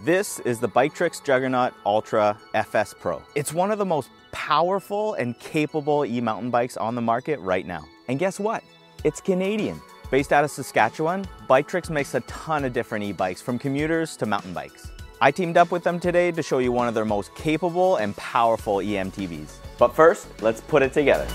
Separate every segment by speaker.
Speaker 1: This is the Biktrix Juggernaut Ultra FS Pro. It's one of the most powerful and capable e-mountain bikes on the market right now. And guess what? It's Canadian. Based out of Saskatchewan, Biktrix makes a ton of different e-bikes from commuters to mountain bikes. I teamed up with them today to show you one of their most capable and powerful EMTBs. But first, let's put it together.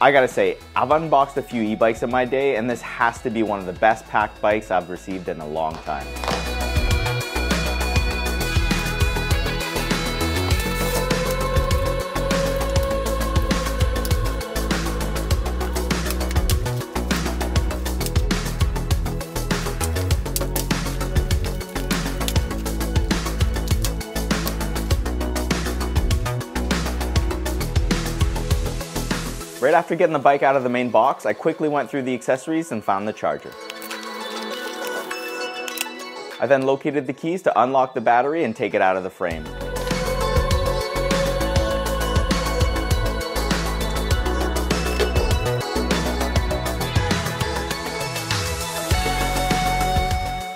Speaker 1: I gotta say, I've unboxed a few e-bikes in my day and this has to be one of the best packed bikes I've received in a long time. Right after getting the bike out of the main box, I quickly went through the accessories and found the charger. I then located the keys to unlock the battery and take it out of the frame.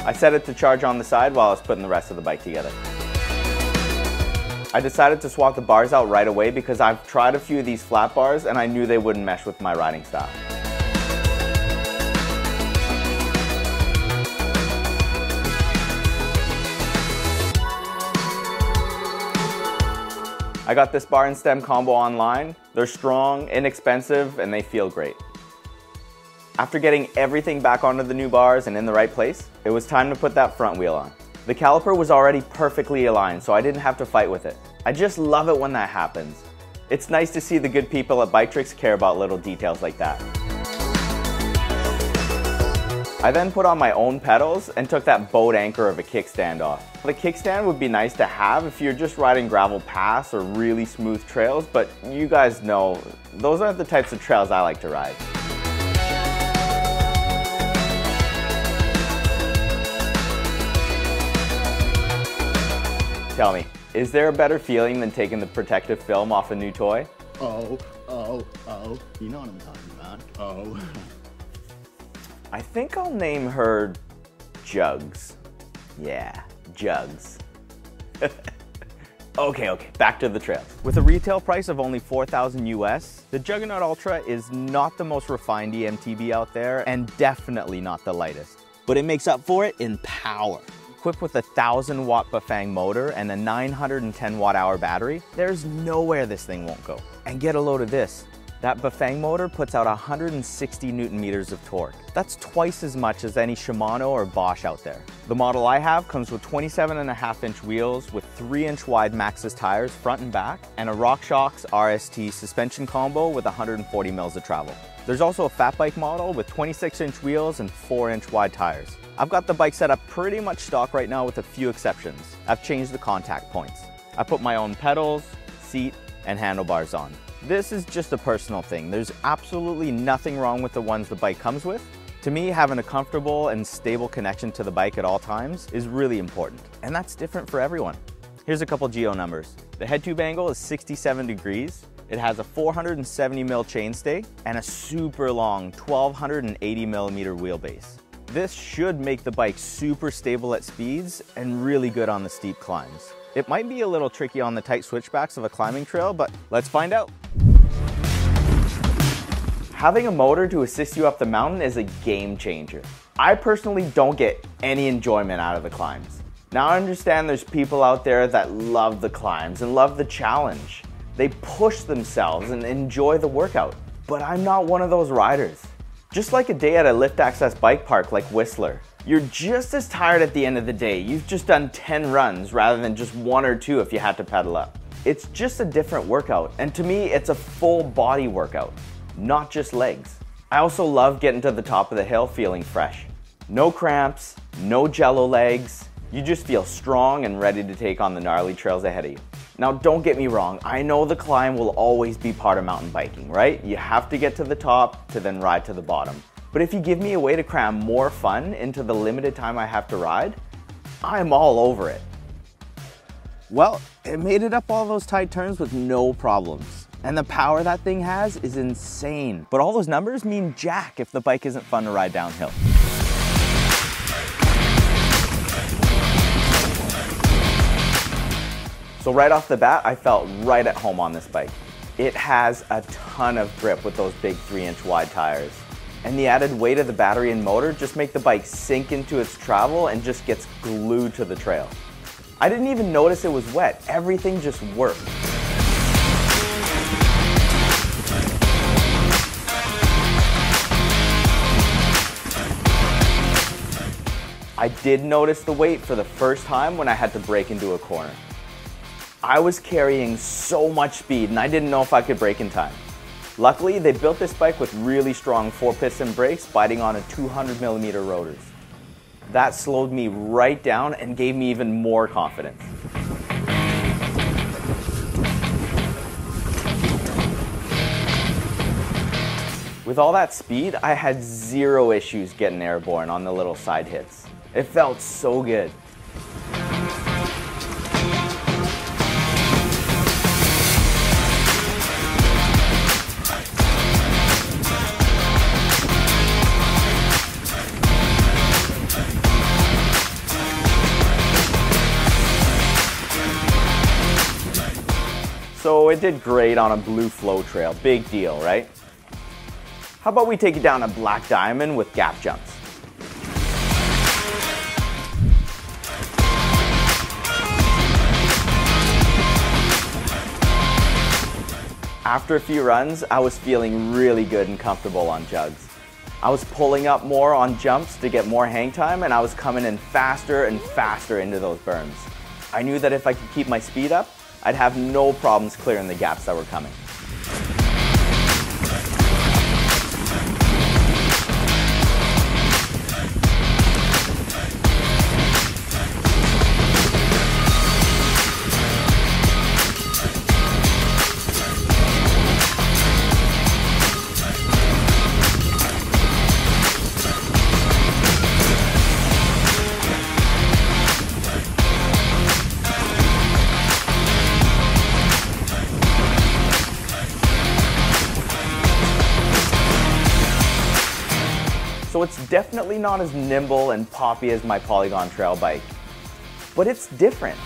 Speaker 1: I set it to charge on the side while I was putting the rest of the bike together. I decided to swap the bars out right away because I've tried a few of these flat bars and I knew they wouldn't mesh with my riding style. I got this bar and stem combo online. They're strong, inexpensive, and they feel great. After getting everything back onto the new bars and in the right place, it was time to put that front wheel on. The caliper was already perfectly aligned, so I didn't have to fight with it. I just love it when that happens. It's nice to see the good people at Biktrix care about little details like that. I then put on my own pedals and took that boat anchor of a kickstand off. The kickstand would be nice to have if you're just riding gravel paths or really smooth trails, but you guys know, those aren't the types of trails I like to ride. Tell me, is there a better feeling than taking the protective film off a new toy?
Speaker 2: Oh, oh, oh. You know what I'm talking about. Oh.
Speaker 1: I think I'll name her Jugs. Yeah, Jugs. okay, okay, back to the trail. With a retail price of only 4,000 US, the Juggernaut Ultra is not the most refined EMTB out there and definitely not the lightest. But it makes up for it in power. Equipped with a 1000 watt Bafang motor and a 910 watt hour battery, there's nowhere this thing won't go. And get a load of this. That Bafang motor puts out 160 newton meters of torque. That's twice as much as any Shimano or Bosch out there. The model I have comes with 27 and a half inch wheels with 3 inch wide Maxxis tires front and back and a RockShox RST suspension combo with 140 mils of travel. There's also a fat bike model with 26 inch wheels and 4 inch wide tires. I've got the bike set up pretty much stock right now with a few exceptions. I've changed the contact points. I put my own pedals, seat, and handlebars on. This is just a personal thing. There's absolutely nothing wrong with the ones the bike comes with. To me, having a comfortable and stable connection to the bike at all times is really important. And that's different for everyone. Here's a couple geo numbers. The head tube angle is 67 degrees. It has a 470 mil chainstay and a super long 1280 millimeter wheelbase. This should make the bike super stable at speeds and really good on the steep climbs. It might be a little tricky on the tight switchbacks of a climbing trail, but let's find out. Having a motor to assist you up the mountain is a game changer. I personally don't get any enjoyment out of the climbs. Now I understand there's people out there that love the climbs and love the challenge. They push themselves and enjoy the workout. But I'm not one of those riders. Just like a day at a lift access bike park like Whistler, you're just as tired at the end of the day. You've just done 10 runs rather than just one or two if you had to pedal up. It's just a different workout, and to me, it's a full body workout not just legs. I also love getting to the top of the hill feeling fresh. No cramps, no jello legs, you just feel strong and ready to take on the gnarly trails ahead of you. Now don't get me wrong, I know the climb will always be part of mountain biking, right? You have to get to the top to then ride to the bottom. But if you give me a way to cram more fun into the limited time I have to ride, I'm all over it. Well, it made it up all those tight turns with no problems. And the power that thing has is insane. But all those numbers mean jack if the bike isn't fun to ride downhill. So right off the bat, I felt right at home on this bike. It has a ton of grip with those big three inch wide tires. And the added weight of the battery and motor just make the bike sink into its travel and just gets glued to the trail. I didn't even notice it was wet. Everything just worked. I did notice the weight for the first time when I had to brake into a corner. I was carrying so much speed and I didn't know if I could brake in time. Luckily, they built this bike with really strong four piston brakes biting on a 200 millimeter rotors. That slowed me right down and gave me even more confidence. With all that speed, I had zero issues getting airborne on the little side hits. It felt so good. So it did great on a blue flow trail, big deal, right? How about we take it down a black diamond with gap jumps? After a few runs, I was feeling really good and comfortable on jugs. I was pulling up more on jumps to get more hang time and I was coming in faster and faster into those berms. I knew that if I could keep my speed up, I'd have no problems clearing the gaps that were coming. Definitely not as nimble and poppy as my Polygon trail bike, but it's different.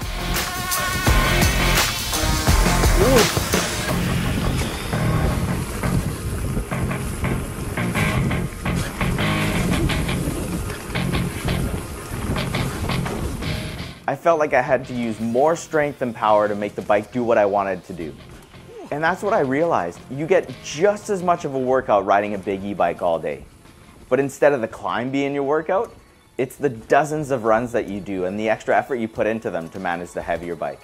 Speaker 1: Ooh. I felt like I had to use more strength and power to make the bike do what I wanted to do. And that's what I realized. You get just as much of a workout riding a big e-bike all day. But instead of the climb being your workout, it's the dozens of runs that you do and the extra effort you put into them to manage the heavier bike.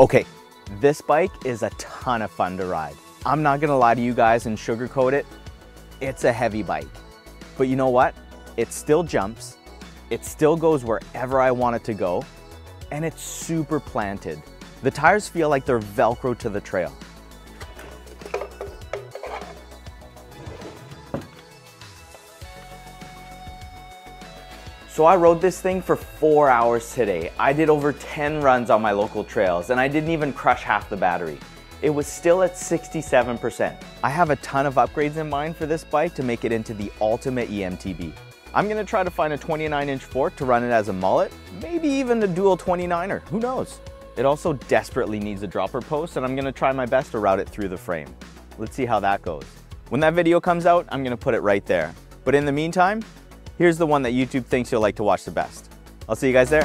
Speaker 1: Okay, this bike is a ton of fun to ride. I'm not gonna lie to you guys and sugarcoat it. It's a heavy bike. But you know what? It still jumps, it still goes wherever I want it to go, and it's super planted. The tires feel like they're Velcro to the trail. So I rode this thing for four hours today. I did over 10 runs on my local trails and I didn't even crush half the battery. It was still at 67%. I have a ton of upgrades in mind for this bike to make it into the ultimate EMTB. I'm gonna try to find a 29 inch fork to run it as a mullet, maybe even a dual 29er, who knows? It also desperately needs a dropper post and I'm gonna try my best to route it through the frame. Let's see how that goes. When that video comes out, I'm gonna put it right there. But in the meantime, here's the one that YouTube thinks you'll like to watch the best. I'll see you guys there.